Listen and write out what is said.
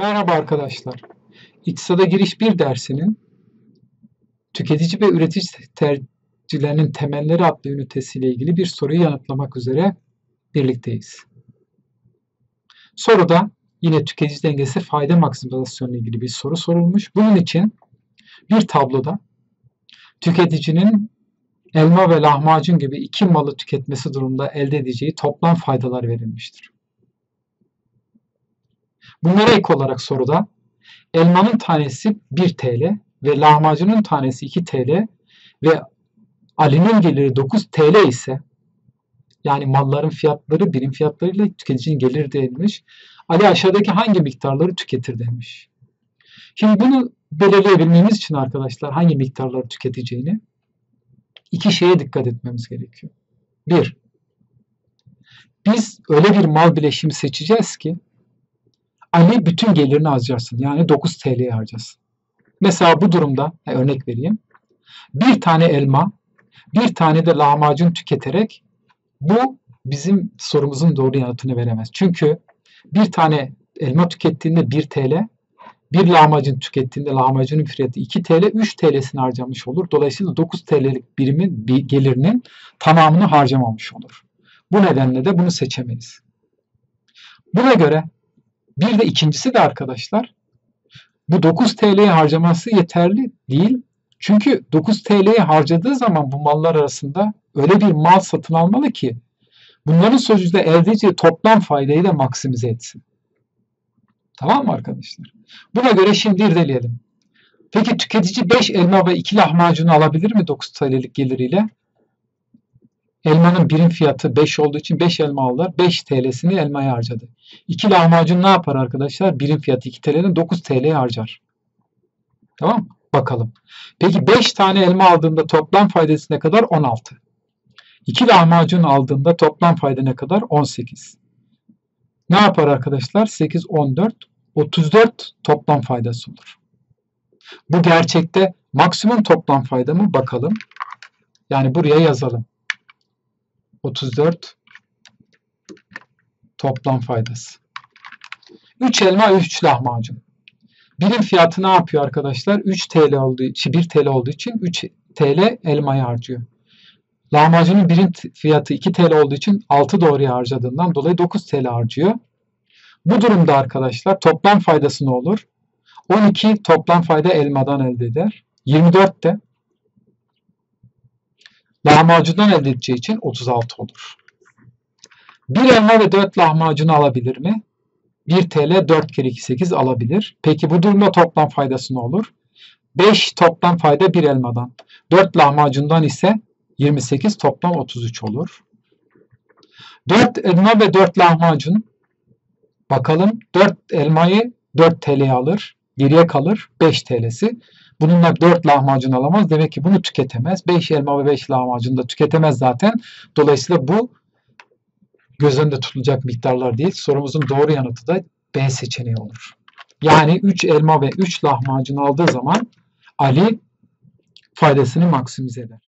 Merhaba arkadaşlar. İktisada Giriş 1 dersinin tüketici ve üretici tercihlerinin temelleri adlı ünitesiyle ilgili bir soruyu yanıtlamak üzere birlikteyiz. Soruda yine tüketici dengesi fayda maksimizasyonu ile ilgili bir soru sorulmuş. Bunun için bir tabloda tüketicinin elma ve lahmacun gibi iki malı tüketmesi durumunda elde edeceği toplam faydalar verilmiştir. Bunlara ek olarak soruda elmanın tanesi 1 TL ve lahmacunun tanesi 2 TL ve Ali'nin geliri 9 TL ise yani malların fiyatları birim fiyatlarıyla tüketicinin geliri denilmiş. Ali aşağıdaki hangi miktarları tüketir demiş. Şimdi bunu belirleyebilmemiz için arkadaşlar hangi miktarları tüketeceğini iki şeye dikkat etmemiz gerekiyor. Bir, biz öyle bir mal bileşimi seçeceğiz ki Ali bütün gelirini harcasın. Yani 9 TL'ye harcasın. Mesela bu durumda örnek vereyim. Bir tane elma, bir tane de lahmacun tüketerek bu bizim sorumuzun doğru yanıtını veremez. Çünkü bir tane elma tükettiğinde 1 TL, bir lahmacun tükettiğinde lahmacunun fiyatı 2 TL, 3 TL'sini harcamış olur. Dolayısıyla 9 TL'lik birimin gelirinin tamamını harcamamış olur. Bu nedenle de bunu seçemeyiz. Buna göre bir de ikincisi de arkadaşlar bu 9 TL'ye harcaması yeterli değil. Çünkü 9 TL'ye harcadığı zaman bu mallar arasında öyle bir mal satın almalı ki bunların sonucunda elde edeceği toplam faydayı da maksimize etsin. Tamam mı arkadaşlar? Buna göre şimdi irdeleyelim. Peki tüketici 5 elma ve 2 lahmacunu alabilir mi 9 TL'lik geliriyle? Elmanın birim fiyatı 5 olduğu için 5 elma aldılar. 5 TL'sini elmaya harcadı. 2 lahmacun ne yapar arkadaşlar? Birim fiyatı 2 TL'nin 9 TL'ye harcar. Tamam Bakalım. Peki 5 tane elma aldığında toplam faydası ne kadar? 16. 2 lahmacun aldığında toplam fayda ne kadar? 18. Ne yapar arkadaşlar? 8, 14, 34 toplam faydası olur. Bu gerçekte maksimum toplam fayda mı? Bakalım. Yani buraya yazalım. 34 toplam faydası. 3 elma 3 lahmacun. Birim fiyatı ne yapıyor arkadaşlar? 3 TL olduğu için 1 TL olduğu için 3 TL elmayı harcıyor. Lahmacunun birim fiyatı 2 TL olduğu için 6 doğruya harcadığından dolayı 9 TL harcıyor. Bu durumda arkadaşlar toplam faydası ne olur? 12 toplam fayda elmadan elde eder. 24 de lahmacundan elde edeceği için 36 olur. 1 elma ve 4 lahmacunu alabilir mi? 1 TL 4 kere 2 8 alabilir. Peki bu durumda toplam faydası ne olur? 5 toplam fayda 1 elmadan. 4 lahmacundan ise 28 toplam 33 olur. 4 elma ve 4 lahmacun bakalım 4 elmayı 4 TL'ye alır. Geriye kalır 5 TL'si. Bununla 4 lahmacun alamaz. Demek ki bunu tüketemez. 5 elma ve 5 lahmacun da tüketemez zaten. Dolayısıyla bu göz önünde tutulacak miktarlar değil. Sorumuzun doğru yanıtı da B seçeneği olur. Yani 3 elma ve 3 lahmacun aldığı zaman Ali faydasını maksimize eder.